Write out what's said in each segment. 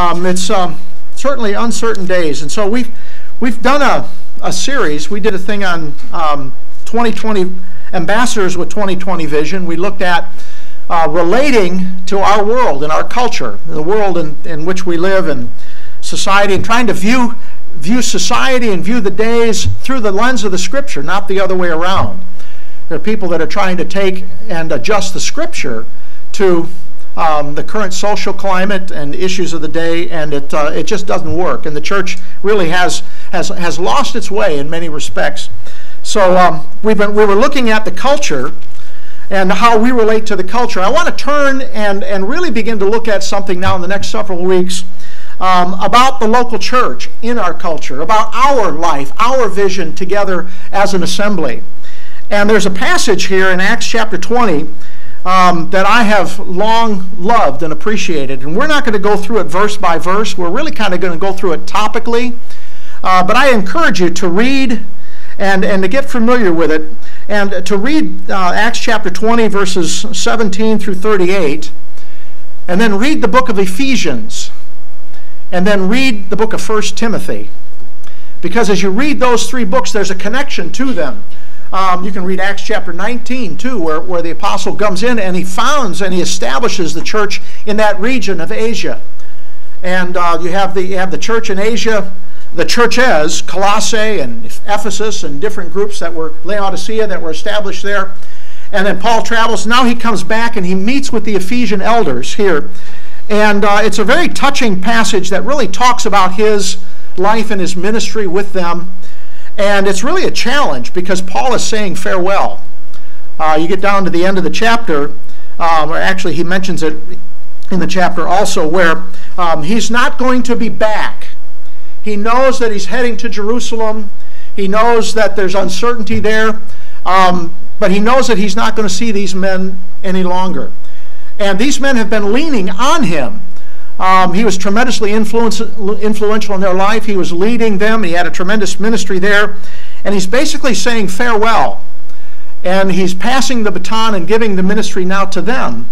Um, it's um, certainly uncertain days, and so we've we've done a, a series. We did a thing on um, 2020 ambassadors with 2020 vision. We looked at uh, relating to our world and our culture, the world in, in which we live, and society, and trying to view view society and view the days through the lens of the Scripture, not the other way around. There are people that are trying to take and adjust the Scripture to um, the current social climate and issues of the day, and it, uh, it just doesn't work. And the church really has, has, has lost its way in many respects. So um, we've been, we were looking at the culture and how we relate to the culture. I want to turn and, and really begin to look at something now in the next several weeks um, about the local church in our culture, about our life, our vision together as an assembly. And there's a passage here in Acts chapter 20 um, that I have long loved and appreciated. And we're not going to go through it verse by verse. We're really kind of going to go through it topically. Uh, but I encourage you to read and, and to get familiar with it and to read uh, Acts chapter 20, verses 17 through 38, and then read the book of Ephesians, and then read the book of 1 Timothy. Because as you read those three books, there's a connection to them. Um, you can read Acts chapter 19 too, where, where the apostle comes in and he founds and he establishes the church in that region of Asia. And uh, you, have the, you have the church in Asia, the churches, Colossae and Ephesus, and different groups that were Laodicea that were established there. And then Paul travels. Now he comes back and he meets with the Ephesian elders here. And uh, it's a very touching passage that really talks about his life and his ministry with them. And it's really a challenge because Paul is saying farewell. Uh, you get down to the end of the chapter, um, or actually, he mentions it in the chapter also, where um, he's not going to be back. He knows that he's heading to Jerusalem. He knows that there's uncertainty there. Um, but he knows that he's not going to see these men any longer. And these men have been leaning on him um, he was tremendously influential in their life. He was leading them. He had a tremendous ministry there. And he's basically saying farewell. And he's passing the baton and giving the ministry now to them.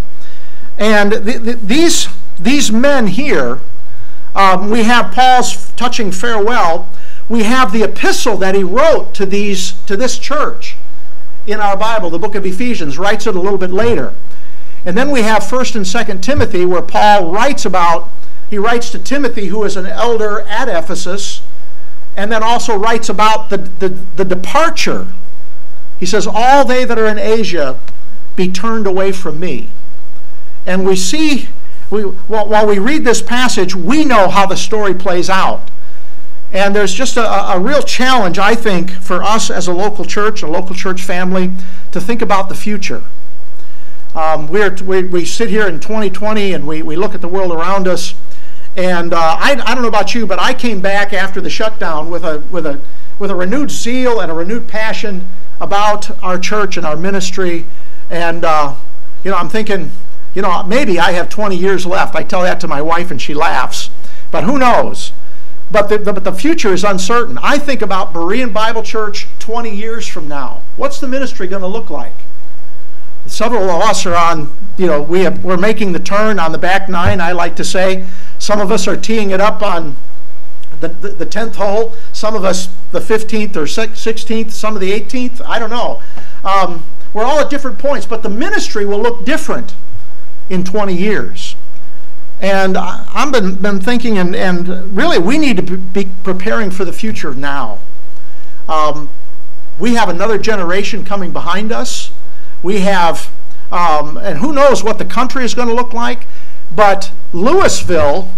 And th- th- these, these men here, um, we have Paul's touching farewell. We have the epistle that he wrote to, these, to this church in our Bible, the book of Ephesians, writes it a little bit later. And then we have 1st and 2nd Timothy where Paul writes about, he writes to Timothy who is an elder at Ephesus, and then also writes about the, the, the departure. He says, All they that are in Asia be turned away from me. And we see, we, while we read this passage, we know how the story plays out. And there's just a, a, real challenge, I think, for us as a local church, a local church family, to think about the future. Um, we we, sit here in 2020 and we, we look at the world around us. And uh, I, I don't know about you, but I came back after the shutdown with a, with, a, with a renewed zeal and a renewed passion about our church and our ministry. And, uh, you know, I'm thinking, you know, maybe I have 20 years left. I tell that to my wife and she laughs. But who knows? But the, the, but the future is uncertain. I think about Berean Bible Church 20 years from now. What's the ministry going to look like? Several of us are on, you know, we have, we're making the turn on the back nine, I like to say. Some of us are teeing it up on the, the, the 10th hole, some of us the 15th or 16th, some of the 18th, I don't know. Um, we're all at different points, but the ministry will look different in 20 years. And I, have been, been thinking, and, and really, we need to be preparing for the future now. Um, we have another generation coming behind us we have, um, and who knows what the country is going to look like, but Louisville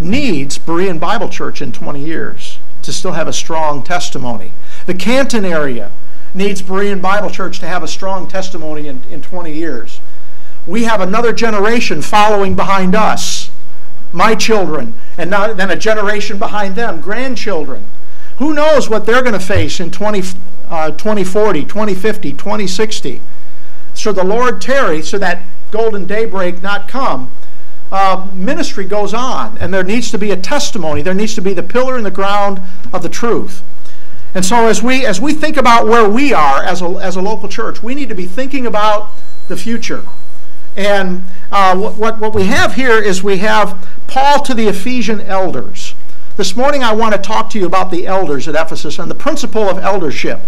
needs Berean Bible Church in 20 years to still have a strong testimony. The Canton area needs Berean Bible Church to have a strong testimony in, in 20 years. We have another generation following behind us, my children, and now, then a generation behind them, grandchildren. Who knows what they're going to face in 20, uh, 2040, 2050, 2060. So the Lord tarry so that golden daybreak not come. Uh, ministry goes on, and there needs to be a testimony. There needs to be the pillar in the ground of the truth. And so as we as we think about where we are as a, as a local church, we need to be thinking about the future. And uh, what, what we have here is we have Paul to the Ephesian elders. This morning I want to talk to you about the elders at Ephesus and the principle of eldership.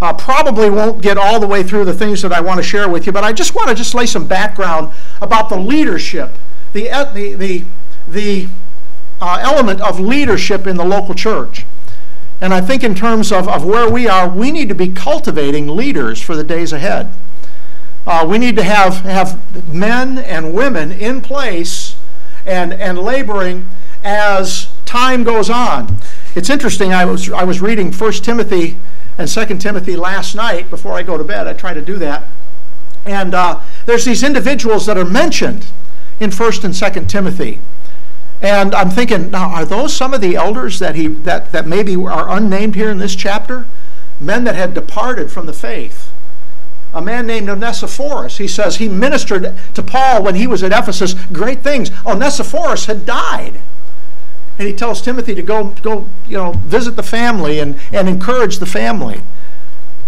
Uh, probably won't get all the way through the things that I want to share with you, but I just want to just lay some background about the leadership, the, the, the, the uh, element of leadership in the local church. And I think in terms of, of where we are, we need to be cultivating leaders for the days ahead. Uh, we need to have, have men and women in place and, and laboring as time goes on. It's interesting, I was, I was reading 1 Timothy and 2 Timothy last night before I go to bed. I try to do that. And uh, there's these individuals that are mentioned in 1 and 2 Timothy. And I'm thinking, now, are those some of the elders that, he, that, that maybe are unnamed here in this chapter? Men that had departed from the faith. A man named Onesiphorus, he says he ministered to Paul when he was at Ephesus great things. Onesiphorus had died. And he tells Timothy to go, go you know, visit the family and, and encourage the family.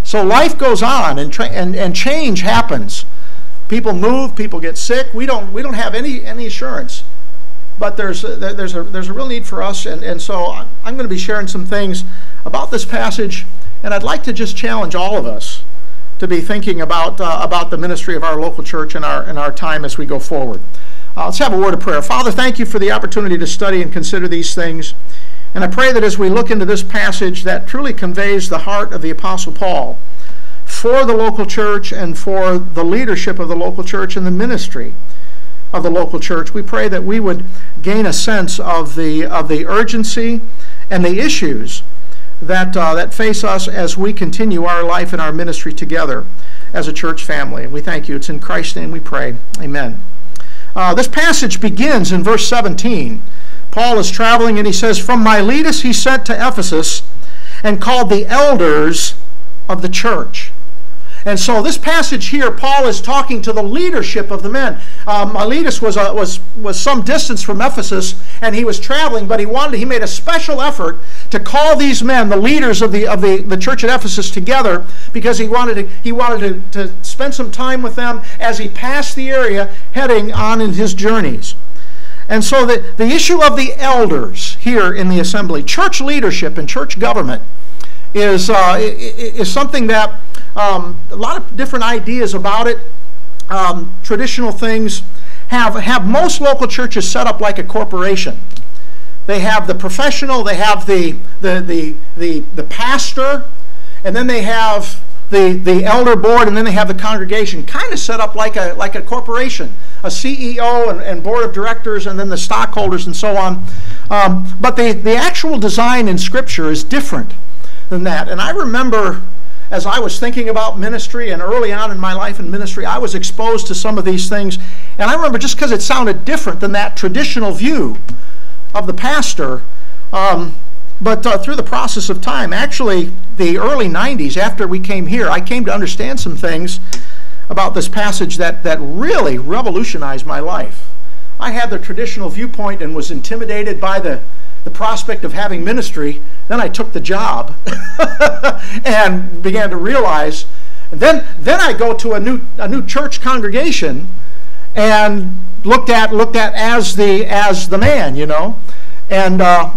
So life goes on and, and, and change happens. People move, people get sick. We don't, we don't have any, any assurance but there's a, there's a there's a real need for us, and, and so I'm going to be sharing some things about this passage, and I'd like to just challenge all of us to be thinking about uh, about the ministry of our local church in our in our time as we go forward. Uh, let's have a word of prayer. Father, thank you for the opportunity to study and consider these things. And I pray that as we look into this passage that truly conveys the heart of the Apostle Paul for the local church and for the leadership of the local church and the ministry of the local church, we pray that we would gain a sense of the, of the urgency and the issues that, uh, that face us as we continue our life and our ministry together as a church family. And we thank you. It's in Christ's name we pray. Amen. Uh, this passage begins in verse 17. Paul is traveling and he says, From Miletus he sent to Ephesus and called the elders of the church. And so this passage here, Paul is talking to the leadership of the men. Um, Miletus was, a, was, was some distance from Ephesus, and he was traveling, but he wanted he made a special effort to call these men, the leaders of the of the, the church at Ephesus, together because he wanted to he wanted to, to spend some time with them as he passed the area, heading on in his journeys. And so the, the issue of the elders here in the assembly, church leadership and church government, is uh, is something that um, a lot of different ideas about it. Um, traditional things have, have most local churches set up like a corporation. They have the professional, they have the, the, the, the, the pastor, and then they have the, the elder board, and then they have the congregation, kind of set up like a, like a corporation a CEO and, and board of directors, and then the stockholders and so on. Um, but the, the actual design in Scripture is different than that. And I remember as I was thinking about ministry and early on in my life in ministry, I was exposed to some of these things. And I remember just because it sounded different than that traditional view of the pastor. Um, but uh, through the process of time, actually, the early 90s, after we came here, I came to understand some things about this passage that, that really revolutionized my life. I had the traditional viewpoint and was intimidated by the the prospect of having ministry. Then I took the job and began to realize. And then, then I go to a new, a new church congregation and looked at looked at as the as the man, you know, and uh,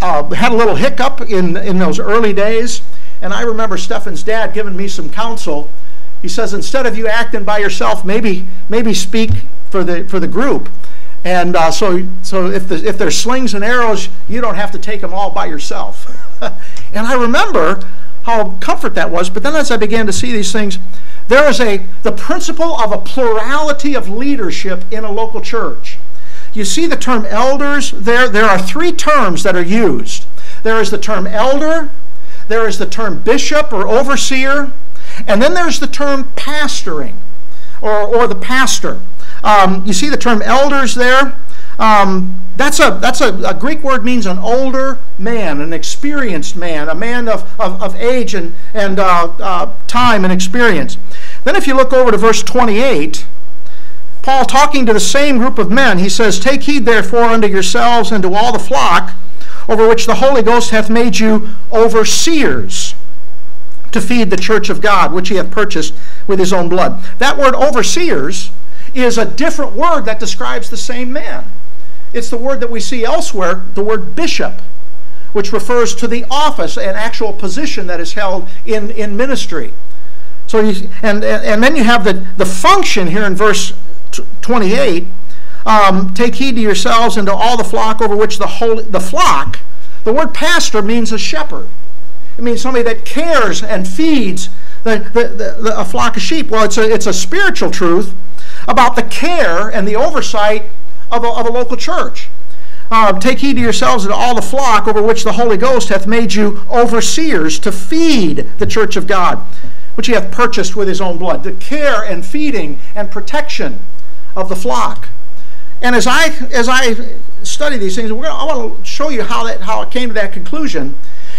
uh, had a little hiccup in in those early days. And I remember Stefan's dad giving me some counsel. He says instead of you acting by yourself, maybe maybe speak for the for the group. And uh, so, so if, the, if there's slings and arrows, you don't have to take them all by yourself. and I remember how comfort that was. But then as I began to see these things, there is a the principle of a plurality of leadership in a local church. You see the term elders there. There are three terms that are used. There is the term elder, there is the term bishop or overseer, and then there's the term pastoring or, or the pastor. Um, you see the term elders there? Um, that's a that's a, a, Greek word means an older man, an experienced man, a man of, of, of age and, and uh, uh, time and experience. Then if you look over to verse 28, Paul talking to the same group of men, he says, Take heed therefore unto yourselves and to all the flock over which the Holy Ghost hath made you overseers to feed the church of God, which he hath purchased with his own blood. That word overseers is a different word that describes the same man. It's the word that we see elsewhere, the word bishop, which refers to the office and actual position that is held in, in ministry. So you, and, and then you have the, the function here in verse 28 um, take heed to yourselves and to all the flock over which the whole the flock the word pastor means a shepherd it means somebody that cares and feeds the, the, the, a flock of sheep well it's a, it's a spiritual truth about the care and the oversight of a, of a local church uh, take heed to yourselves and all the flock over which the Holy Ghost hath made you overseers to feed the church of God, which he hath purchased with his own blood, the care and feeding and protection of the flock. And as I as I study these things, I want to show you how that how it came to that conclusion.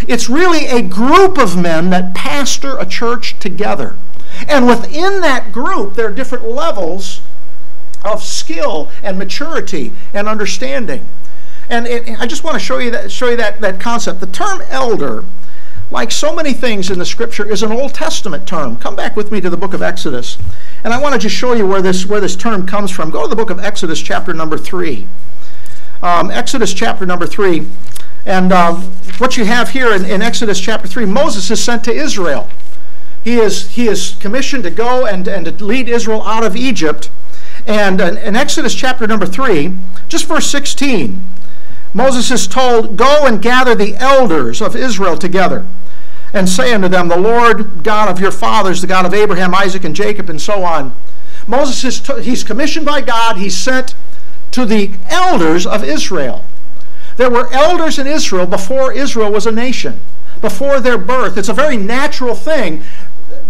It's really a group of men that pastor a church together. And within that group, there are different levels of skill and maturity and understanding. And it, I just want to show you that show you that, that concept. The term elder, like so many things in the scripture, is an Old Testament term. Come back with me to the book of Exodus. And I want to just show you where this, where this term comes from. Go to the book of Exodus, chapter number 3. Um, Exodus, chapter number 3. And um, what you have here in, in Exodus, chapter 3, Moses is sent to Israel. He is, he is commissioned to go and, and to lead Israel out of Egypt. And in, in Exodus, chapter number 3, just verse 16, Moses is told, Go and gather the elders of Israel together and say unto them, The Lord God of your fathers, the God of Abraham, Isaac, and Jacob, and so on. Moses is he's commissioned by God. He's sent to the elders of Israel. There were elders in Israel before Israel was a nation, before their birth. It's a very natural thing.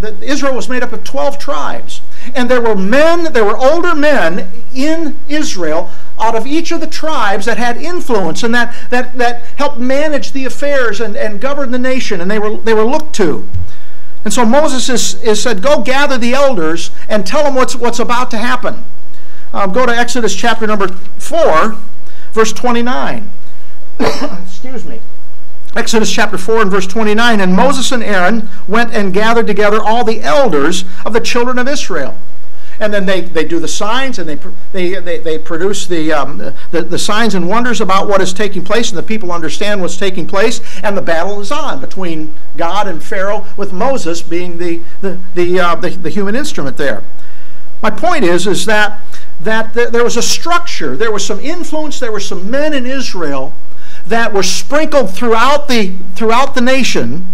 That Israel was made up of 12 tribes. And there were men, there were older men in Israel out of each of the tribes that had influence and that, that, that helped manage the affairs and, and govern the nation, and they were, they were looked to. And so Moses is, is said, Go gather the elders and tell them what's, what's about to happen. Um, go to Exodus chapter number 4, verse 29. Excuse me. Exodus chapter 4 and verse 29. And Moses and Aaron went and gathered together all the elders of the children of Israel and then they, they do the signs and they, they, they, they produce the, um, the, the signs and wonders about what is taking place, and the people understand what's taking place, and the battle is on between God and Pharaoh, with Moses being the, the, the, uh, the, the human instrument there. My point is, is that, that there was a structure, there was some influence, there were some men in Israel that were sprinkled throughout the, throughout the nation,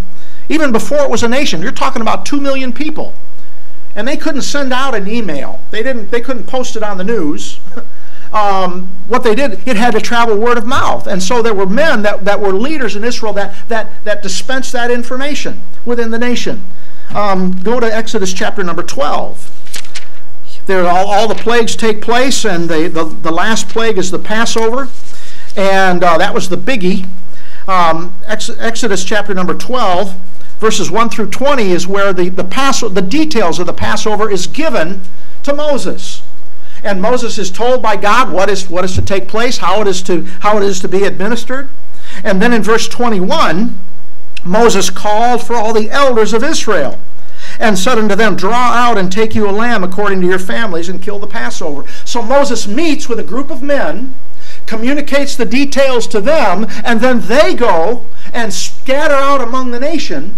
even before it was a nation. You're talking about two million people and they couldn't send out an email. They didn't. They couldn't post it on the news. um, what they did, it had to travel word of mouth, and so there were men that, that were leaders in Israel that that that dispensed that information within the nation. Um, go to Exodus chapter number twelve. There, all, all the plagues take place, and the, the, the last plague is the Passover, and uh, that was the biggie. Um, Ex- Exodus chapter number 12 verses 1 through 20 is where the, the, the details of the Passover is given to Moses. And Moses is told by God what is, what is to take place, how it, is to, how it is to be administered. And then in verse 21, Moses called for all the elders of Israel and said unto them, Draw out and take you a lamb according to your families and kill the Passover. So Moses meets with a group of men, communicates the details to them, and then they go and scatter out among the nation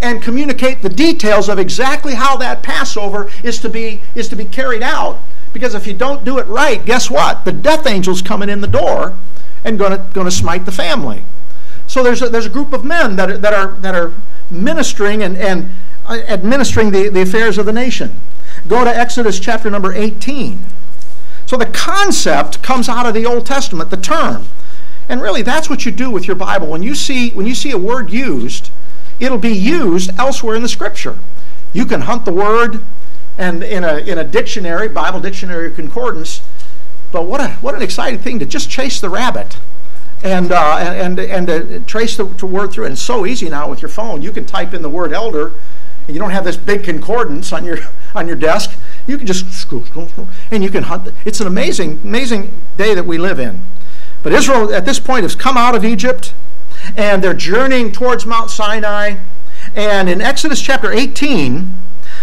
and communicate the details of exactly how that Passover is to be, is to be carried out. Because if you don't do it right, guess what? The death angel's coming in the door and going to smite the family. So there's a, there's a group of men that are, that are, that are ministering and, and uh, administering the, the affairs of the nation. Go to Exodus chapter number 18. So the concept comes out of the Old Testament, the term. And really that's what you do with your Bible. When you see when you see a word used, it'll be used elsewhere in the scripture. You can hunt the word and in a, in a dictionary, Bible dictionary concordance, but what, a, what an exciting thing to just chase the rabbit and, uh, and, and, and uh, trace the, word through it. It's so easy now with your phone. You can type in the word elder, and you don't have this big concordance on your, on your desk. You can just scroll, scroll, scroll, and you can hunt. It's an amazing, amazing day that we live in. But Israel at this point has come out of Egypt and they're journeying towards Mount Sinai. And in Exodus chapter 18,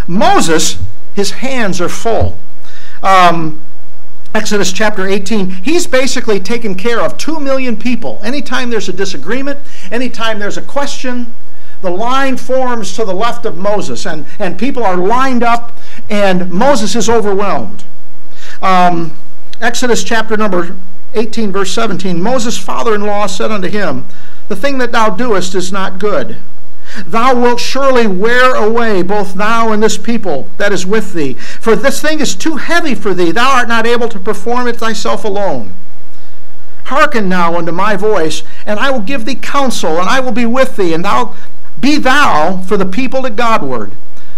Moses, his hands are full. Um, Exodus chapter 18, he's basically taken care of 2 million people. Anytime there's a disagreement, anytime there's a question, the line forms to the left of Moses, and, and people are lined up, and Moses is overwhelmed. Um, Exodus chapter number 18, verse 17 Moses' father in law said unto him, The thing that thou doest is not good. Thou wilt surely wear away both thou and this people that is with thee. For this thing is too heavy for thee. Thou art not able to perform it thyself alone. Hearken now unto my voice, and I will give thee counsel, and I will be with thee, and thou be thou for the people to Godward,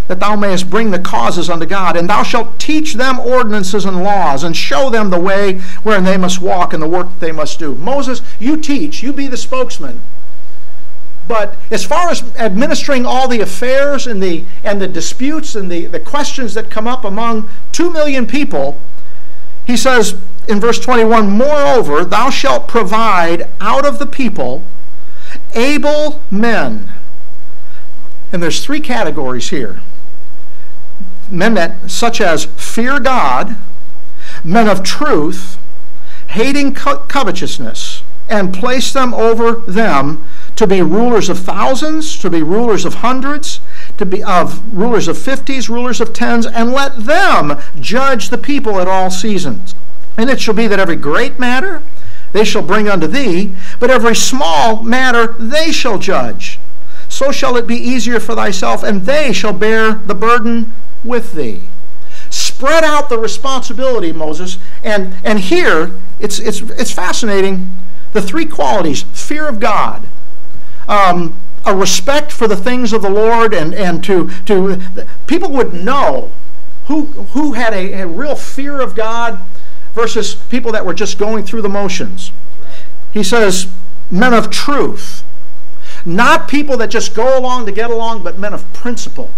that thou mayest bring the causes unto God. And thou shalt teach them ordinances and laws, and show them the way wherein they must walk and the work that they must do. Moses, you teach, you be the spokesman. But as far as administering all the affairs and the, and the disputes and the, the questions that come up among two million people, he says in verse 21 Moreover, thou shalt provide out of the people able men. And there's three categories here men that, such as fear God, men of truth, hating co- covetousness, and place them over them to be rulers of thousands, to be rulers of hundreds, to be of rulers of fifties, rulers of tens, and let them judge the people at all seasons. And it shall be that every great matter they shall bring unto thee, but every small matter they shall judge. So shall it be easier for thyself, and they shall bear the burden with thee. Spread out the responsibility, Moses. And, and here, it's, it's, it's fascinating. The three qualities fear of God, um, a respect for the things of the Lord, and, and to, to people would know who, who had a, a real fear of God versus people that were just going through the motions. He says, men of truth. Not people that just go along to get along, but men of principle,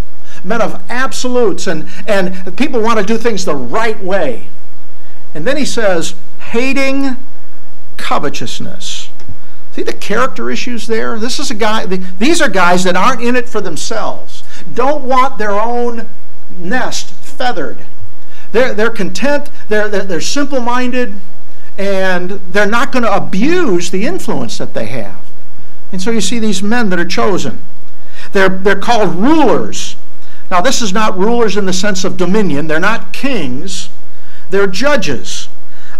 men of absolutes, and, and people want to do things the right way. And then he says, hating covetousness. See the character issues there? This is a guy, these are guys that aren't in it for themselves, don't want their own nest feathered. They're, they're content, they're, they're, they're simple minded, and they're not going to abuse the influence that they have. And so you see these men that are chosen. They're, they're called rulers. Now, this is not rulers in the sense of dominion, they're not kings, they're judges.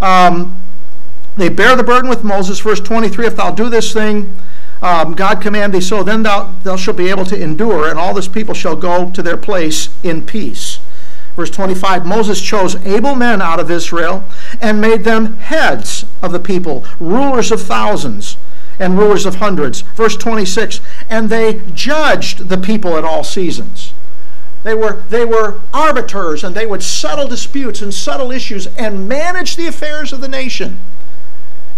Um, they bear the burden with Moses, verse 23 if thou do this thing, um, God command thee so, then thou, thou shalt be able to endure, and all this people shall go to their place in peace. Verse 25 Moses chose able men out of Israel and made them heads of the people, rulers of thousands and rulers of hundreds. Verse 26 And they judged the people at all seasons. They were, they were arbiters and they would settle disputes and settle issues and manage the affairs of the nation.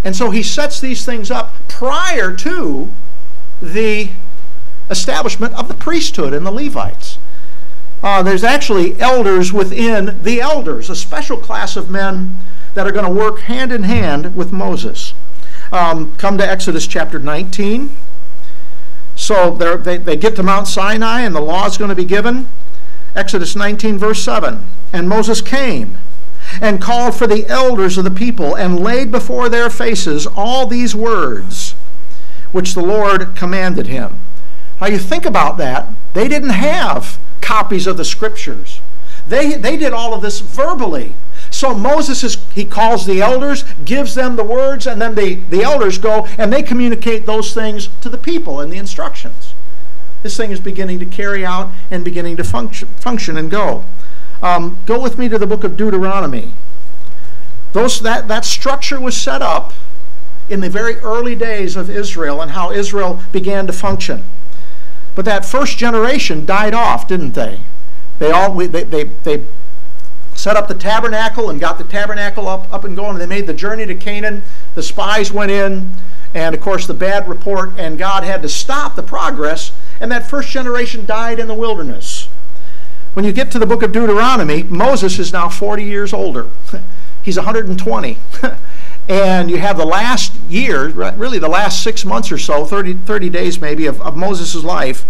And so he sets these things up prior to the establishment of the priesthood and the Levites. Uh, there's actually elders within the elders, a special class of men that are going to work hand in hand with Moses. Um, come to Exodus chapter 19. So they, they get to Mount Sinai and the law is going to be given. Exodus 19, verse 7. And Moses came and called for the elders of the people and laid before their faces all these words which the Lord commanded him. Now you think about that. They didn't have copies of the scriptures. They, they did all of this verbally. So Moses is, he calls the elders, gives them the words, and then the, the elders go and they communicate those things to the people in the instructions. This thing is beginning to carry out and beginning to function, function and go. Um, go with me to the book of Deuteronomy. Those, that, that structure was set up in the very early days of Israel and how Israel began to function. But that first generation died off, didn't they? They all they, they, they set up the tabernacle and got the tabernacle up, up and going. And they made the journey to Canaan. The spies went in, and of course the bad report, and God had to stop the progress. And that first generation died in the wilderness. When you get to the book of Deuteronomy, Moses is now 40 years older. He's 120. And you have the last year, really the last six months or so, 30, 30 days maybe, of, of Moses' life.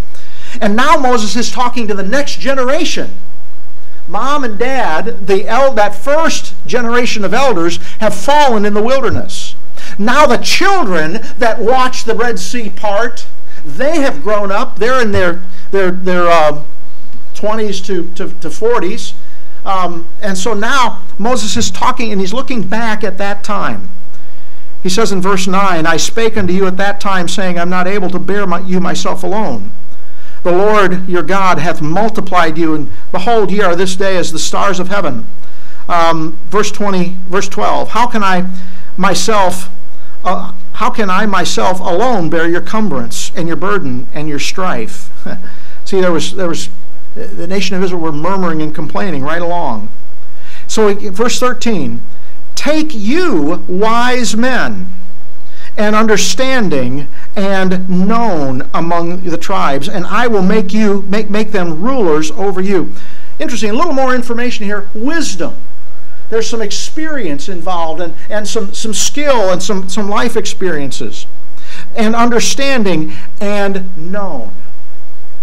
And now Moses is talking to the next generation Mom and dad, the el- that first generation of elders, have fallen in the wilderness. Now the children that watched the Red Sea part, they have grown up. They're in their their their uh, 20s to, to, to 40s. Um, and so now Moses is talking and he's looking back at that time. He says in verse 9, I spake unto you at that time, saying, I'm not able to bear my, you myself alone. The Lord your God hath multiplied you, and behold, ye are this day as the stars of heaven. Um, verse 20, verse 12, how can I myself, uh, how can I myself alone bear your cumbrance and your burden and your strife? See, there was, there was, the nation of Israel were murmuring and complaining right along. So, verse 13, take you wise men and understanding and known among the tribes, and I will make you make, make them rulers over you. Interesting, a little more information here. Wisdom. There's some experience involved and, and some, some skill and some, some life experiences. And understanding and known.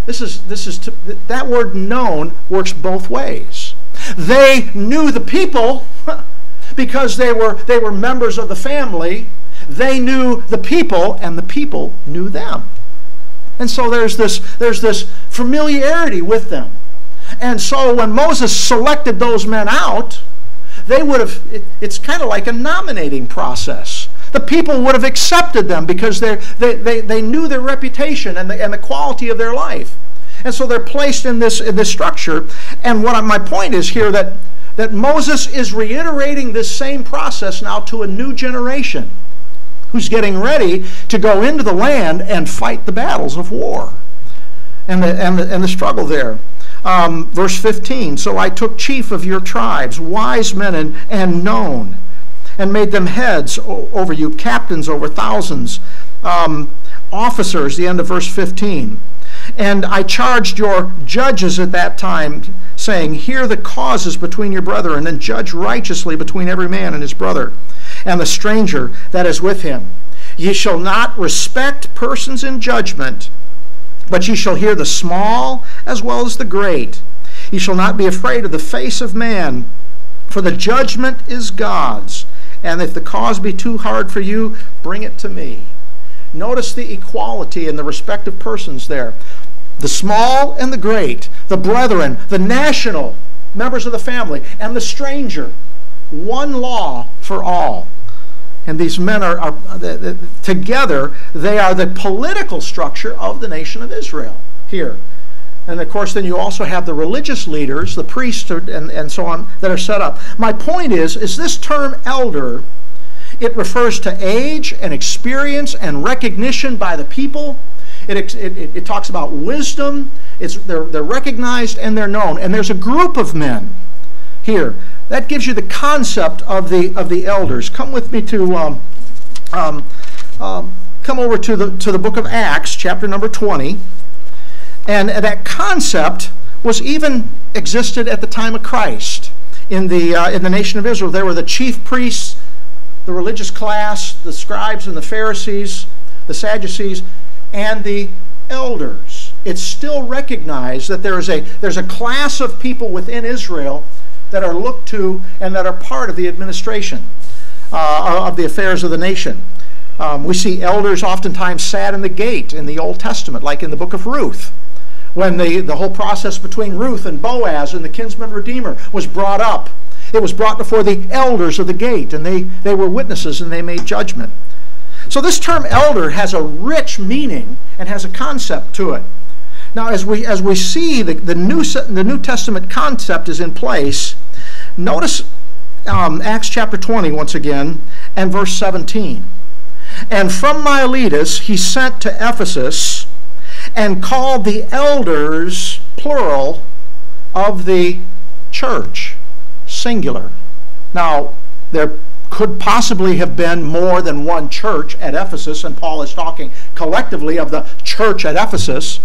This is this is to, that word known works both ways. They knew the people because they were, they were members of the family. They knew the people, and the people knew them. And so there's this, there's this familiarity with them. And so when Moses selected those men out, they would have, it, it's kind of like a nominating process. The people would have accepted them because they, they, they knew their reputation and the, and the quality of their life. And so they're placed in this, in this structure. And what I, my point is here that that Moses is reiterating this same process now to a new generation who's getting ready to go into the land and fight the battles of war and the, and the, and the struggle there. Um, verse 15 So I took chief of your tribes, wise men and, and known, and made them heads over you, captains over thousands, um, officers, the end of verse 15. And I charged your judges at that time saying, Hear the causes between your brethren, and judge righteously between every man and his brother, and the stranger that is with him. Ye shall not respect persons in judgment, but ye shall hear the small as well as the great. Ye shall not be afraid of the face of man, for the judgment is God's. And if the cause be too hard for you, bring it to me. Notice the equality in the respective persons there the small and the great, the brethren, the national members of the family, and the stranger. One law for all. And these men are, are uh, together, they are the political structure of the nation of Israel here. And of course, then you also have the religious leaders, the priests, and, and so on, that are set up. My point is, is this term elder, it refers to age and experience and recognition by the people it, it, it talks about wisdom. It's, they're, they're recognized and they're known. And there's a group of men here. That gives you the concept of the, of the elders. Come with me to, um, um, um, come over to the, to the book of Acts, chapter number 20. And that concept was even existed at the time of Christ in the, uh, in the nation of Israel. There were the chief priests, the religious class, the scribes and the Pharisees, the Sadducees, and the elders. It's still recognized that there is a, there's a class of people within Israel that are looked to and that are part of the administration uh, of the affairs of the nation. Um, we see elders oftentimes sat in the gate in the Old Testament, like in the book of Ruth, when the, the whole process between Ruth and Boaz and the kinsman redeemer was brought up. It was brought before the elders of the gate, and they, they were witnesses and they made judgment. So this term elder has a rich meaning and has a concept to it. Now, as we, as we see the, the, New, the New Testament concept is in place, notice um, Acts chapter 20 once again and verse 17. And from Miletus he sent to Ephesus and called the elders, plural, of the church, singular. Now, they're could possibly have been more than one church at Ephesus, and Paul is talking collectively of the church at Ephesus.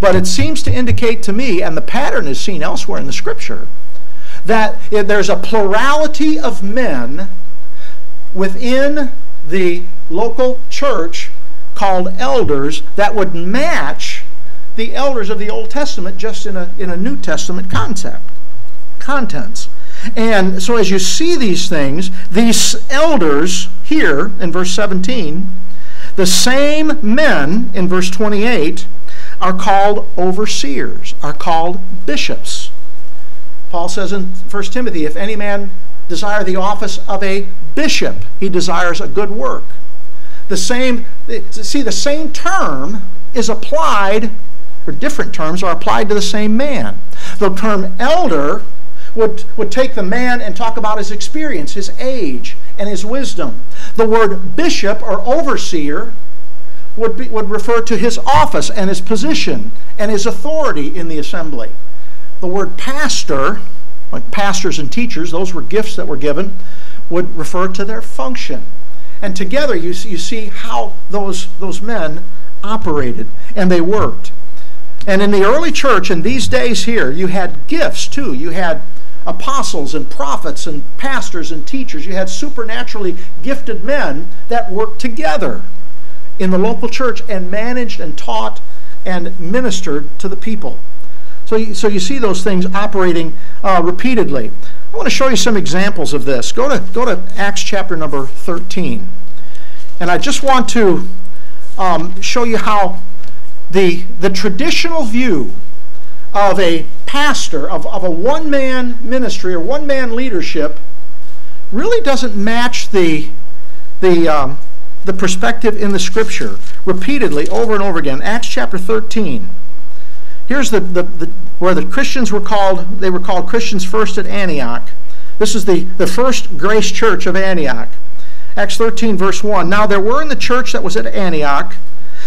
But it seems to indicate to me, and the pattern is seen elsewhere in the scripture, that there's a plurality of men within the local church called elders that would match the elders of the Old Testament just in a, in a New Testament concept. contents. And so as you see these things, these elders here in verse 17, the same men in verse 28 are called overseers, are called bishops. Paul says in 1 Timothy, if any man desire the office of a bishop, he desires a good work. The same, see, the same term is applied, or different terms are applied to the same man. The term elder would, would take the man and talk about his experience, his age, and his wisdom. The word bishop or overseer would, be, would refer to his office and his position and his authority in the assembly. The word pastor, like pastors and teachers, those were gifts that were given, would refer to their function. And together you, you see how those, those men operated and they worked. And in the early church, in these days here, you had gifts too. You had apostles and prophets and pastors and teachers. You had supernaturally gifted men that worked together in the local church and managed and taught and ministered to the people. So you, so you see those things operating uh, repeatedly. I want to show you some examples of this. Go to, go to Acts chapter number 13. And I just want to um, show you how the, the traditional view of a pastor, of, of a one man ministry or one man leadership, really doesn't match the, the, um, the perspective in the scripture repeatedly over and over again. Acts chapter 13. Here's the, the, the, where the Christians were called, they were called Christians first at Antioch. This is the, the first grace church of Antioch. Acts 13, verse 1. Now there were in the church that was at Antioch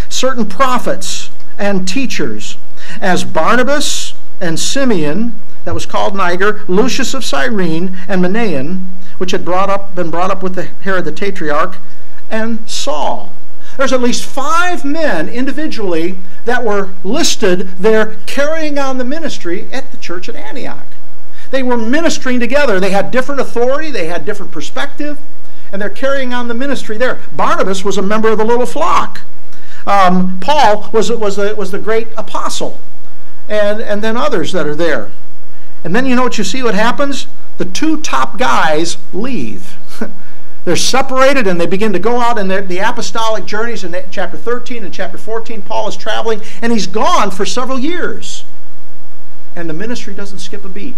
certain prophets and teachers, as Barnabas and Simeon, that was called Niger, Lucius of Cyrene, and Manaen, which had brought up, been brought up with the Herod the Tetrarch, and Saul. There's at least five men individually that were listed there carrying on the ministry at the church at Antioch. They were ministering together. They had different authority, they had different perspective, and they're carrying on the ministry there. Barnabas was a member of the little flock. Um, Paul was, was, the, was the great apostle, and, and then others that are there. And then you know what you see what happens? The two top guys leave. They're separated and they begin to go out in the apostolic journeys in chapter 13 and chapter 14. Paul is traveling and he's gone for several years. And the ministry doesn't skip a beat.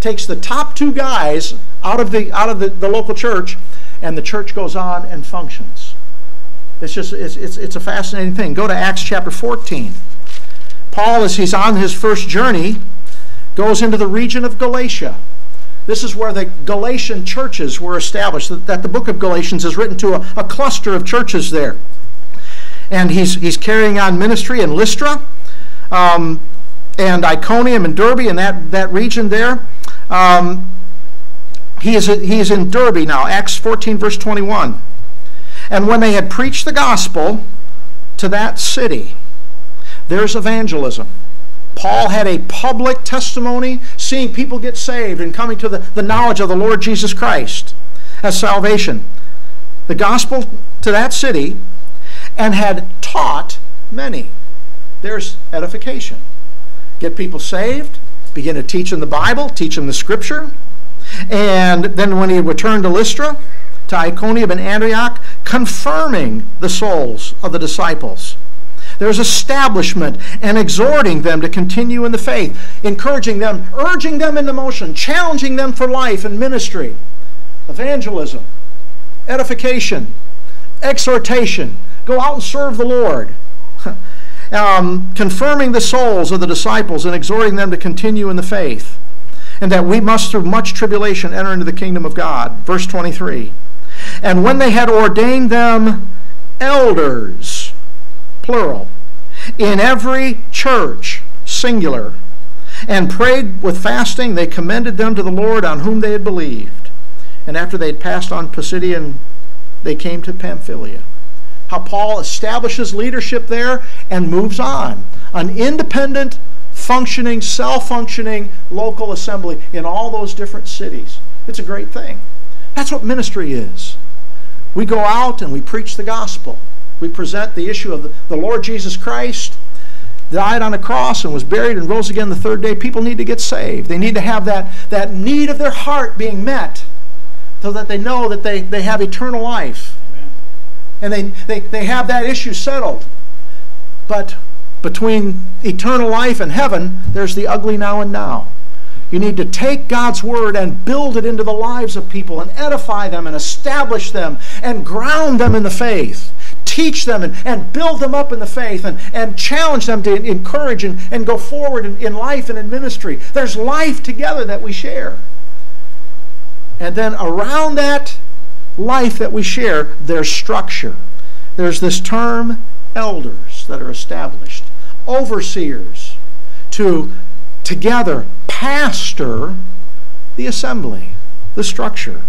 Takes the top two guys out of the out of the, the local church and the church goes on and functions. It's just it's, it's, it's a fascinating thing. Go to Acts chapter 14. Paul, as he's on his first journey, goes into the region of Galatia. This is where the Galatian churches were established, that, that the book of Galatians is written to a, a cluster of churches there. And he's, he's carrying on ministry in Lystra um, and Iconium and Derbe and that, that region there. Um, he, is, he is in Derbe now, Acts 14, verse 21. And when they had preached the gospel to that city, there's evangelism. Paul had a public testimony, seeing people get saved and coming to the, the knowledge of the Lord Jesus Christ as salvation. The gospel to that city and had taught many. There's edification. Get people saved, begin to teach them the Bible, teach them the scripture. And then when he returned to Lystra, to Iconium and Antioch, confirming the souls of the disciples there's establishment and exhorting them to continue in the faith, encouraging them, urging them into motion, challenging them for life and ministry, evangelism, edification, exhortation. Go out and serve the Lord. um, confirming the souls of the disciples and exhorting them to continue in the faith. And that we must, through much tribulation, enter into the kingdom of God. Verse 23. And when they had ordained them elders, plural, in every church, singular, and prayed with fasting, they commended them to the Lord on whom they had believed. And after they had passed on Pisidian, they came to Pamphylia. How Paul establishes leadership there and moves on. An independent, functioning, self functioning local assembly in all those different cities. It's a great thing. That's what ministry is. We go out and we preach the gospel. We present the issue of the, Lord Jesus Christ. died on a cross and was buried and rose again the third day, people need to get saved. They need to have that, that need of their heart being met so that they know that they, they have eternal life. And they, they, they have that issue settled. But between eternal life and heaven, there's the ugly now and now. You need to take God's word and build it into the lives of people and edify them and establish them and ground them in the faith. Teach them and, and build them up in the faith and, and challenge them to encourage and, and go forward in, in life and in ministry. There's life together that we share. And then around that life that we share, there's structure. There's this term, elders, that are established, overseers, to together pastor the assembly, the structure.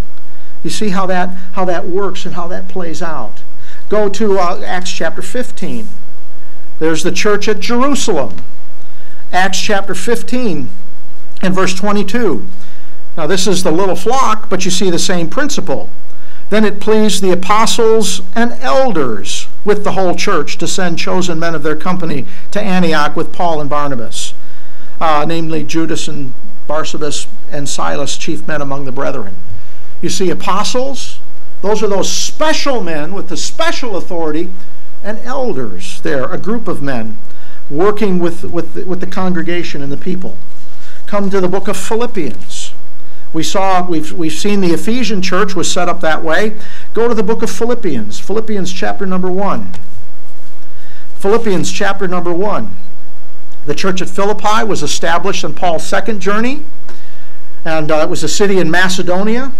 You see how that, how that works and how that plays out. Go to uh, Acts chapter 15. There's the church at Jerusalem. Acts chapter 15 and verse 22. Now, this is the little flock, but you see the same principle. Then it pleased the apostles and elders with the whole church to send chosen men of their company to Antioch with Paul and Barnabas, uh, namely Judas and Barsabas and Silas, chief men among the brethren. You see, apostles, those are those special men with the special authority, and elders there, a group of men working with, with, with the congregation and the people. Come to the book of Philippians. We saw, we've, we've seen the Ephesian church was set up that way. Go to the book of Philippians, Philippians chapter number 1. Philippians chapter number 1. The church at Philippi was established in Paul's second journey, and uh, it was a city in Macedonia.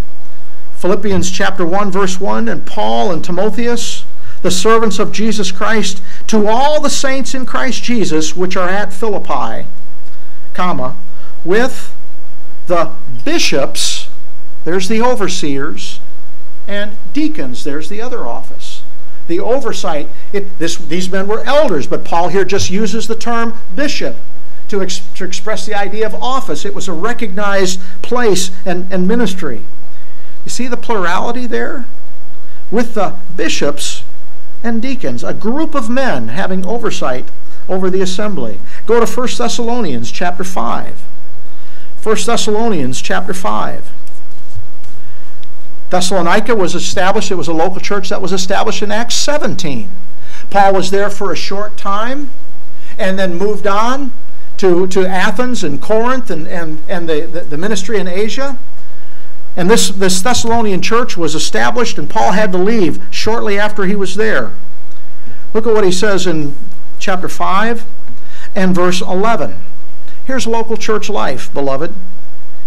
Philippians chapter 1, verse 1, and Paul and Timotheus, the servants of Jesus Christ, to all the saints in Christ Jesus which are at Philippi, comma, with the bishops, there's the overseers, and deacons, there's the other office. The oversight, it, this, these men were elders, but Paul here just uses the term bishop to, ex, to express the idea of office. It was a recognized place and, and ministry. You see the plurality there? With the bishops and deacons, a group of men having oversight over the assembly. Go to 1 Thessalonians chapter 5. 1 Thessalonians chapter 5. Thessalonica was established, it was a local church that was established in Acts 17. Paul was there for a short time and then moved on to, to Athens and Corinth and, and, and the, the, the ministry in Asia. And this, this Thessalonian church was established, and Paul had to leave shortly after he was there. Look at what he says in chapter 5 and verse 11. Here's local church life, beloved.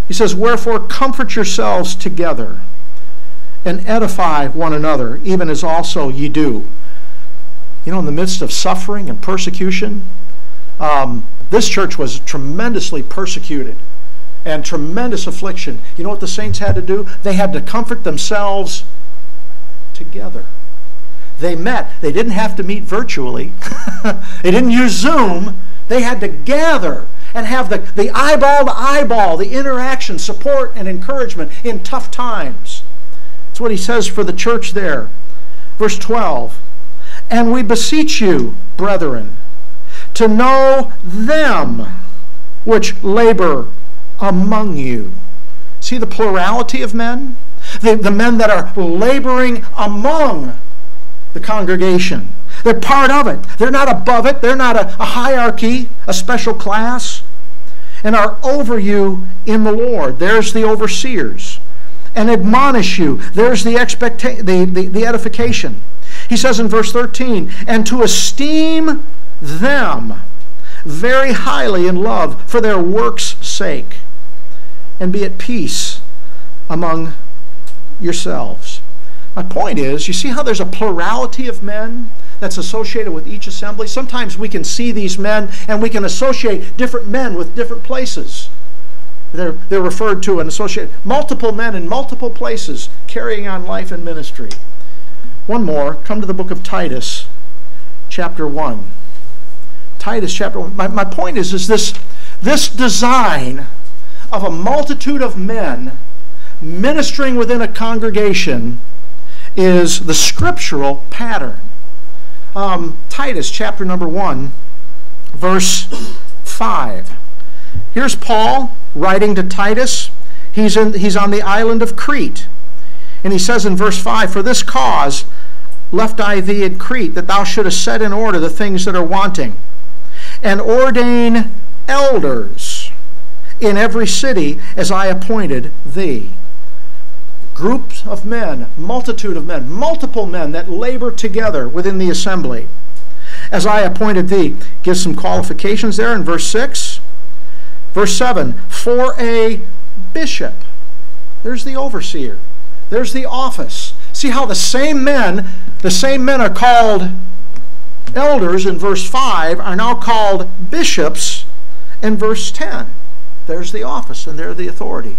He says, Wherefore comfort yourselves together and edify one another, even as also ye do. You know, in the midst of suffering and persecution, um, this church was tremendously persecuted and tremendous affliction. You know what the saints had to do? They had to comfort themselves together. They met. They didn't have to meet virtually. they didn't use Zoom. They had to gather and have the, the eyeball to eyeball, the interaction, support, and encouragement in tough times. That's what he says for the church there. Verse 12 And we beseech you, brethren, to know them which labor among you. See the plurality of men? The, the men that are laboring among the congregation. They're part of it. They're not above it. They're not a, a hierarchy, a special class. And are over you in the Lord. There's the overseers. And admonish you. There's the, expecta- the, the, the edification. He says in verse 13, and to esteem them very highly in love for their work's sake, and be at peace among yourselves. My point is, you see how there's a plurality of men? that's associated with each assembly. Sometimes we can see these men and we can associate different men with different places. They're, they're referred to and associated. Multiple men in multiple places carrying on life and ministry. One more, come to the book of Titus, chapter 1. Titus chapter 1. My, my point is, is this, this design of a multitude of men ministering within a congregation is the scriptural pattern um, Titus chapter number 1 verse 5. Here's Paul writing to Titus. He's, in, he's on the island of Crete. And he says in verse 5 For this cause left I thee in Crete, that thou shouldest set in order the things that are wanting, and ordain elders in every city as I appointed thee. Groups of men, multitude of men, multiple men that labor together within the assembly. As I appointed thee. Gives some qualifications there in verse 6. Verse 7 For a bishop. There's the overseer. There's the office. See how the same men, the same men are called elders in verse 5 are now called bishops in verse 10. There's the office and there the authority.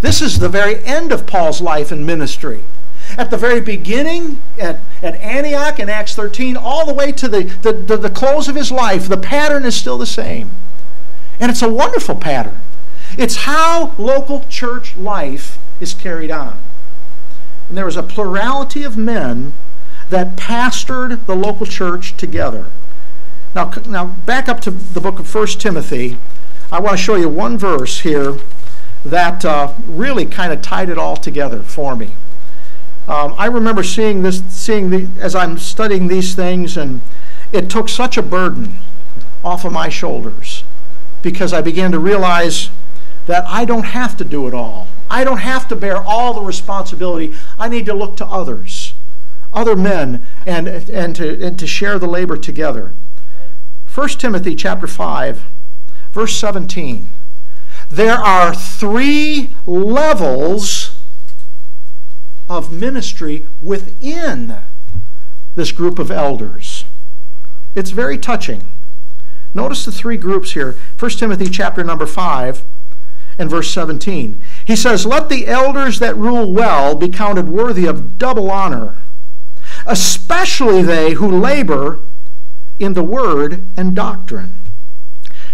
This is the very end of Paul's life and ministry. At the very beginning, at, at Antioch in Acts 13, all the way to the, the, the, the close of his life, the pattern is still the same. And it's a wonderful pattern. It's how local church life is carried on. And there was a plurality of men that pastored the local church together. Now, now back up to the book of 1 Timothy. I want to show you one verse here that uh, really kind of tied it all together for me. Um, I remember seeing this, seeing the, as I'm studying these things, and it took such a burden off of my shoulders because I began to realize that I don't have to do it all. I don't have to bear all the responsibility. I need to look to others, other men, and, and, to, and to share the labor together. 1 Timothy chapter 5, verse 17. There are three levels of ministry within this group of elders. It's very touching. Notice the three groups here. 1 Timothy chapter number 5 and verse 17. He says, Let the elders that rule well be counted worthy of double honor, especially they who labor in the word and doctrine.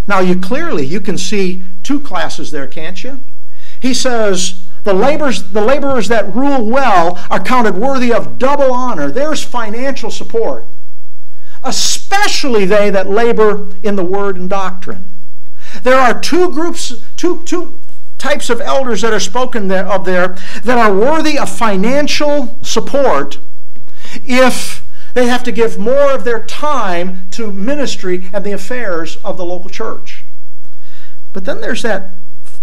Now you clearly you can see two classes there, can't you? He says the laborers, the laborers that rule well are counted worthy of double honor. There's financial support. Especially they that labor in the word and doctrine. There are two groups, two, two types of elders that are spoken there, of there that are worthy of financial support if they have to give more of their time to ministry and the affairs of the local church. But then there's that,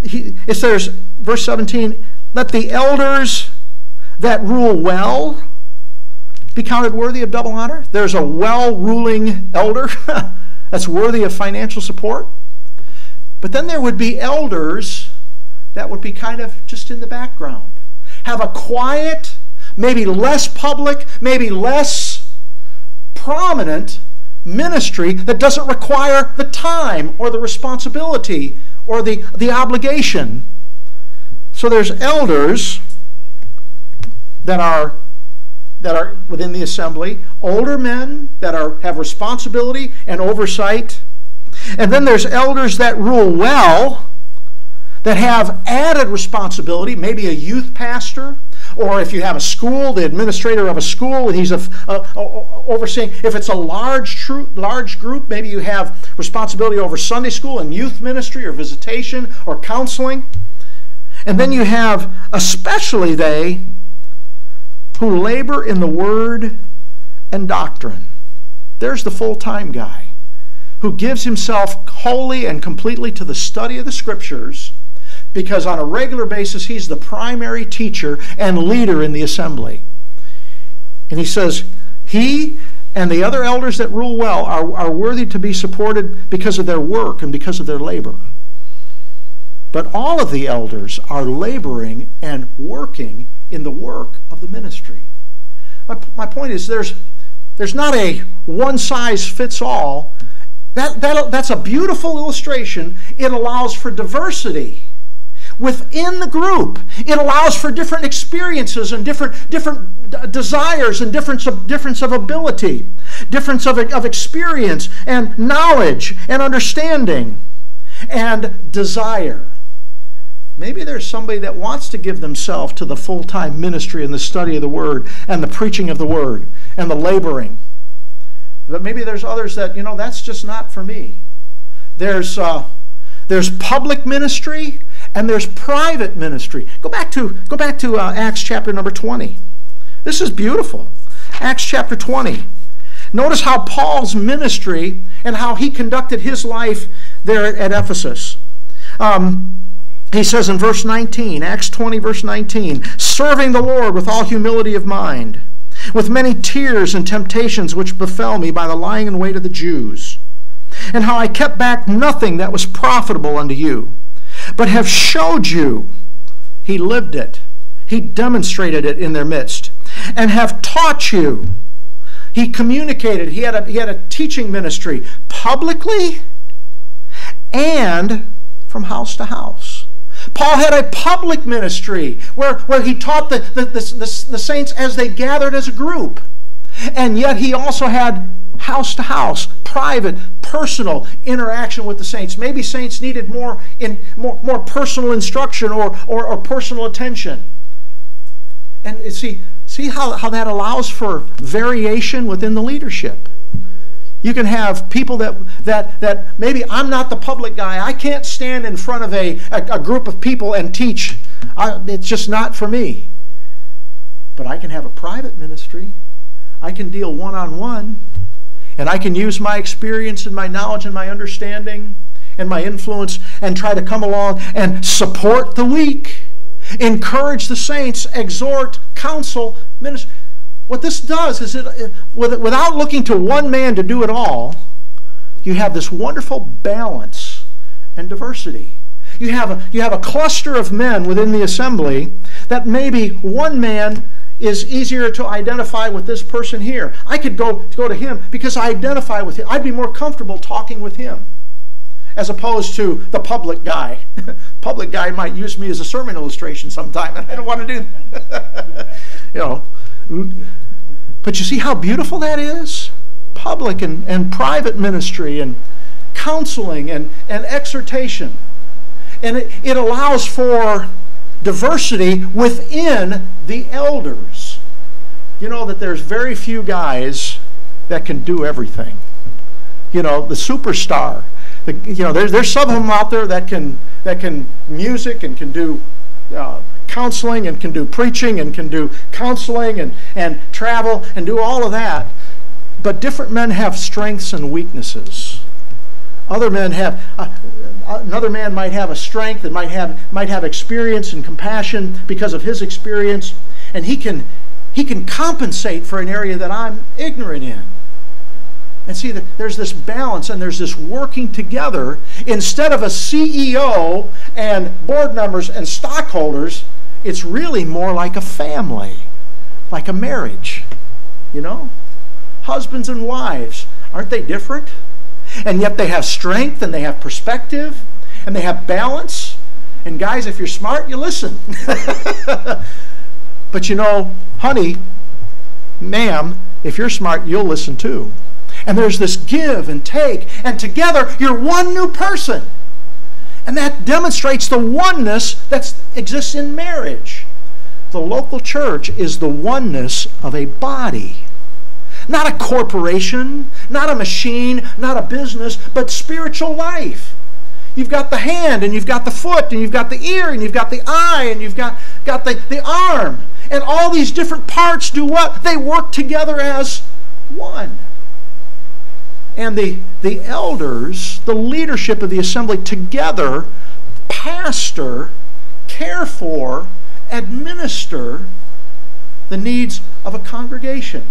he, it says, verse 17, let the elders that rule well be counted worthy of double honor. There's a well ruling elder that's worthy of financial support. But then there would be elders that would be kind of just in the background. Have a quiet, maybe less public, maybe less prominent ministry that doesn't require the time or the responsibility or the, the obligation. So there's elders that are that are within the assembly, older men that are have responsibility and oversight and then there's elders that rule well, that have added responsibility, maybe a youth pastor, or if you have a school, the administrator of a school, and he's a, a, a, overseeing. If it's a large, large group, maybe you have responsibility over Sunday school and youth ministry, or visitation, or counseling. And then you have, especially they who labor in the word and doctrine. There's the full time guy who gives himself wholly and completely to the study of the scriptures because on a regular basis he's the primary teacher and leader in the assembly. And he says, He and the other elders that rule well are, are worthy to be supported because of their work and because of their labor. But all of the elders are laboring and working in the work of the ministry. My, my point is there's, there's not a one size fits all that, that, that's a beautiful illustration. It allows for diversity within the group. It allows for different experiences and different, different desires and difference of, difference of ability, difference of, of experience and knowledge and understanding and desire. Maybe there's somebody that wants to give themselves to the full time ministry and the study of the Word and the preaching of the Word and the laboring But maybe there's others that, you know, that's just not for me. There's, uh, there's public ministry and there's private ministry. Go back to, go back to uh, Acts chapter number 20. This is beautiful. Acts chapter 20. Notice how Paul's ministry and how he conducted his life there at Ephesus. Um, he says in verse 19, Acts 20, verse 19, serving the Lord with all humility of mind, with many tears and temptations which befell me by the lying in wait of the Jews, and how I kept back nothing that was profitable unto you, but have showed you, he lived it, he demonstrated it in their midst, and have taught you. He communicated, he had a, he had a teaching ministry publicly and from house to house. Paul had a public ministry where, where he taught the, the, the, the, the saints as they gathered as a group. And yet he also had house to house, private, personal interaction with the saints. Maybe saints needed more, in, more, more personal instruction or, or, or personal attention. And see, see how, how that allows for variation within the leadership. You can have people that, that, that maybe I'm not the public guy. I can't stand in front of a, a, a group of people and teach. I, it's just not for me. But I can have a private ministry. I can deal one on one. And I can use my experience and my knowledge and my understanding and my influence and try to come along and support the weak, encourage the saints, exhort, counsel, minister. What this does is it, without looking to one man to do it all, you have this wonderful balance and diversity. You have a, you have a cluster of men within the assembly that maybe one man is easier to identify with this person here. I could go, go to him because I identify with him. I'd be more comfortable talking with him as opposed to the public guy. public guy might use me as a sermon illustration sometime, and I don't want to do that. you know, but you see how beautiful that is? Public and, and private ministry and counseling and, and exhortation. And it, it allows for diversity within the elders. You know that there's very few guys that can do everything. You know, the superstar. The, you know, there's, there's some of them out there that can, that can music and can do uh, counseling and can do preaching and can do counseling and, and travel and do all of that. But different men have strengths and weaknesses. Other men have, uh, another man might have a strength and might have, might have experience and compassion because of his experience, and he can, he can compensate for an area that I'm ignorant in. And see, that there's this balance and there's this working together. Instead of a CEO and board members and stockholders, it's really more like a family, like a marriage, you know? Husbands and wives, aren't they different? And yet they have strength and they have perspective and they have balance. And guys, if you're smart, you listen. but you know, honey, ma'am, if you're smart, you'll listen too. And there's this give and take, and together you're one new person. And that demonstrates the oneness that exists in marriage. The local church is the oneness of a body. Not a corporation, not a machine, not a business, but spiritual life. You've got the hand, and you've got the foot, and you've got the ear, and you've got the eye, and you've got, got the, the arm. And all these different parts do what? They work together as one and the, the elders, the leadership of the assembly together pastor, care for, administer the needs of a congregation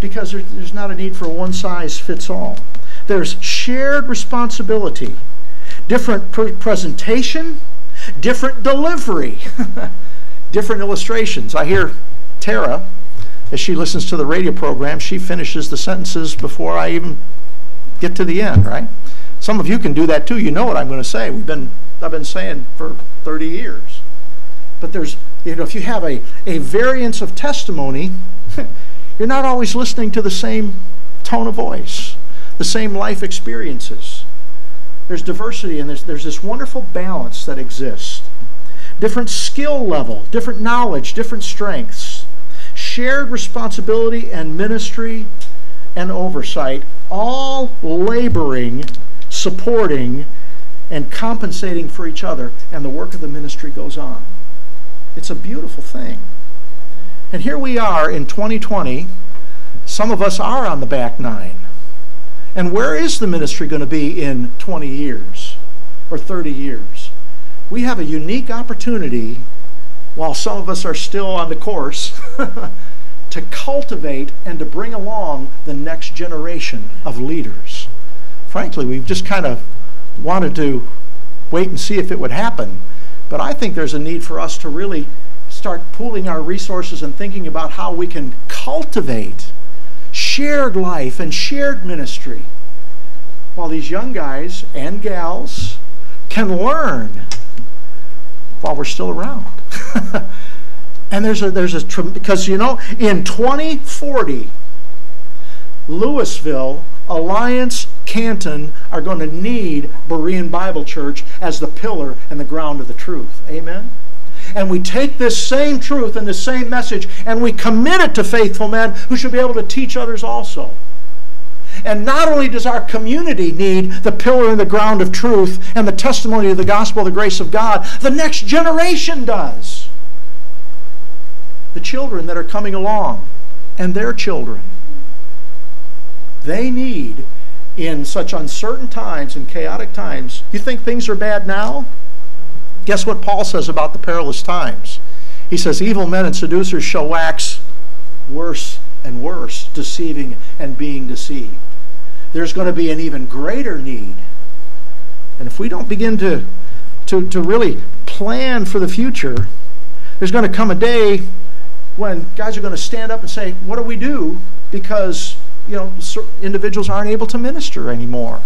because there's not a need for one size fits all. There's shared responsibility, different presentation, different delivery, different illustrations. I hear Tara as she listens to the radio program, she finishes the sentences before I even get to the end, right? Some of you can do that too. You know what I'm going to say. We've been, I've been saying for 30 years. But there's, you know, if you have a, a variance of testimony, you're not always listening to the same tone of voice, the same life experiences. There's diversity and there's, there's this wonderful balance that exists. Different skill level, different knowledge, different strengths shared responsibility and ministry and oversight, all laboring, supporting, and compensating for each other, and the work of the ministry goes on. It's a beautiful thing. And here we are in 2020. Some of us are on the back nine. And where is the ministry going to be in 20 years or 30 years? We have a unique opportunity, while some of us are still on the course, to cultivate and to bring along the next generation of leaders. Frankly, we've just kind of wanted to wait and see if it would happen. But I think there's a need for us to really start pooling our resources and thinking about how we can cultivate shared life and shared ministry while these young guys and gals can learn while we're still around. and there's a there's a because you know in 2040 Louisville Alliance Canton are going to need Berean Bible Church as the pillar and the ground of the truth. Amen? And we take this same truth and the same message and we commit it to faithful men who should be able to teach others also. And not only does our community need the pillar and the ground of truth and the testimony of the gospel the grace of God, the next generation does. The children that are coming along and their children. They need in such uncertain times and chaotic times. You think things are bad now? Guess what Paul says about the perilous times? He says, Evil men and seducers shall wax worse and worse, deceiving and being deceived. There's going to be an even greater need. And if we don't begin to, to, to really plan for the future, there's going to come a day when guys are going to stand up and say, What do we do? Because you know, individuals aren't able to minister anymore.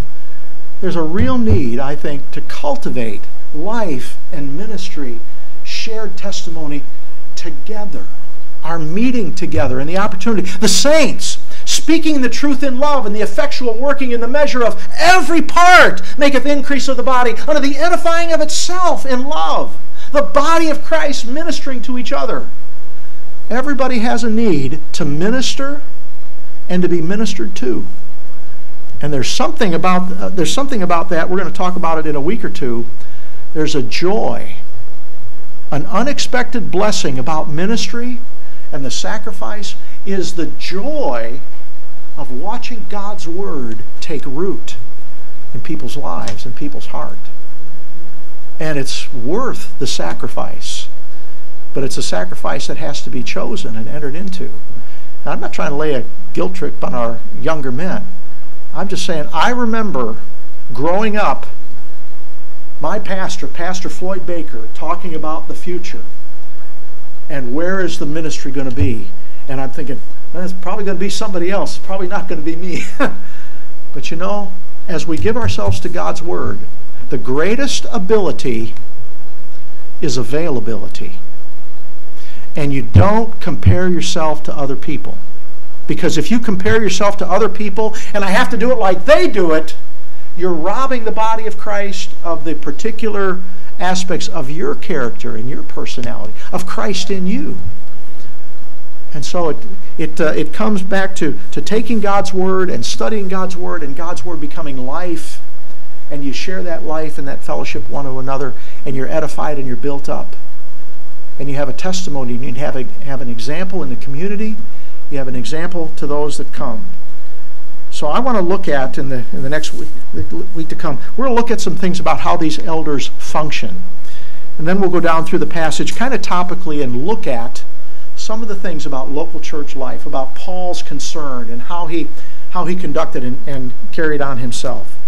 There's a real need, I think, to cultivate life and ministry, shared testimony together, our meeting together, and the opportunity. The saints speaking the truth in love, and the effectual working in the measure of every part maketh increase of the body unto the edifying of itself in love. The body of Christ ministering to each other. Everybody has a need to minister and to be ministered to. And there's something about uh, there's something about that. We're going to talk about it in a week or two. There's a joy, an unexpected blessing about ministry and the sacrifice is the joy of watching God's word take root in people's lives and people's heart. And it's worth the sacrifice. But it's a sacrifice that has to be chosen and entered into. Now, I'm not trying to lay a guilt trip on our younger men. I'm just saying, I remember growing up, my pastor, Pastor Floyd Baker, talking about the future and where is the ministry going to be. And I'm thinking, it's probably going to be somebody else. It's probably not going to be me. but you know, as we give ourselves to God's Word, the greatest ability is availability. And you don't compare yourself to other people. Because if you compare yourself to other people and I have to do it like they do it, you're robbing the body of Christ of the particular aspects of your character and your personality, of Christ in you. And so it, it, uh, it comes back to, to taking God's Word and studying God's Word and God's Word becoming life. And you share that life and that fellowship one to another, and you're edified and you're built up. And you have a testimony, and you have, a, have an example in the community, you have an example to those that come. So I want to look at in the in the next week, week to come. We're going to look at some things about how these elders function, and then we'll go down through the passage, kind of topically, and look at some of the things about local church life, about Paul's concern and how he how he conducted and, and carried on himself.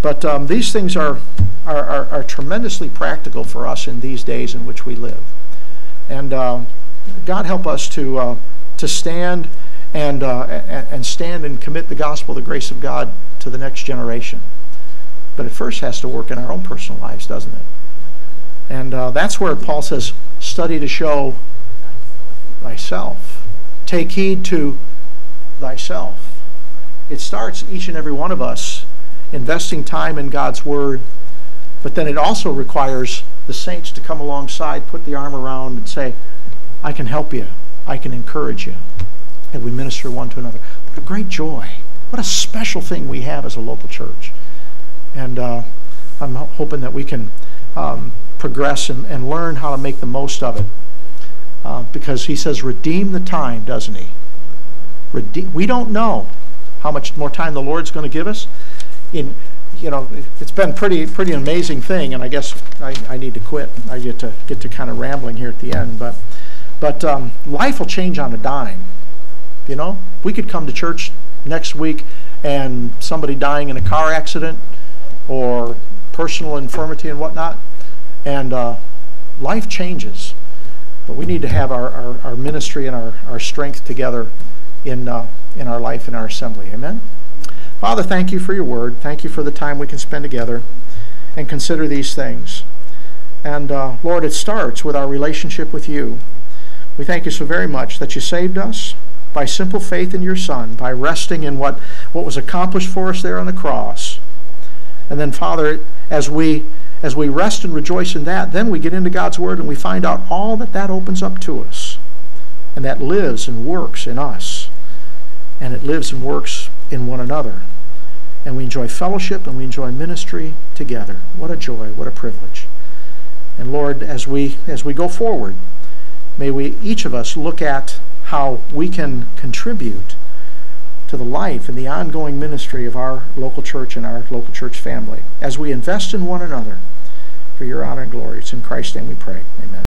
But um, these things are, are, are, are, tremendously practical for us in these days in which we live. And uh, God help us to uh, to stand and, uh, and stand and commit the gospel, the grace of God to the next generation. But it first has to work in our own personal lives, doesn't it? And uh, that's where Paul says, study to show thyself. Take heed to thyself. It starts each and every one of us investing time in God's Word, but then it also requires the saints to come alongside, put the arm around, and say, I can help you. I can encourage you. And we minister one to another. What a great joy. What a special thing we have as a local church. And uh, I'm hoping that we can um, progress and, and learn how to make the most of it. Uh, because he says, redeem the time, doesn't he? Redeem, we don't know how much more time the Lord's going to give us. In, you know, it's been pretty, pretty amazing thing, and I guess I, I need to quit. I get to get to kind of rambling here at the end, but, but um, life will change on a dime. You know, we could come to church next week and somebody dying in a car accident or personal infirmity and whatnot, and uh, life changes. But we need to have our, our, our ministry and our, our strength together in, uh, in our life in our assembly. Amen? Father, thank you for your word. Thank you for the time we can spend together and consider these things. And uh, Lord, it starts with our relationship with you. We thank you so very much that you saved us by simple faith in your Son, by resting in what, what was accomplished for us there on the cross. And then, Father, as we as we rest and rejoice in that, then we get into God's Word and we find out all that that opens up to us. And that lives and works in us. And it lives and works in one another. And we enjoy fellowship and we enjoy ministry together. What a joy, what a privilege. And Lord, as we as we go forward, may we each of us look at how we can contribute to the life and the ongoing ministry of our local church and our local church family as we invest in one another for your honor and glory. It's in Christ's name we pray. Amen.